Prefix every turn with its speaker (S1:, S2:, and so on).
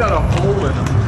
S1: got a hole in them.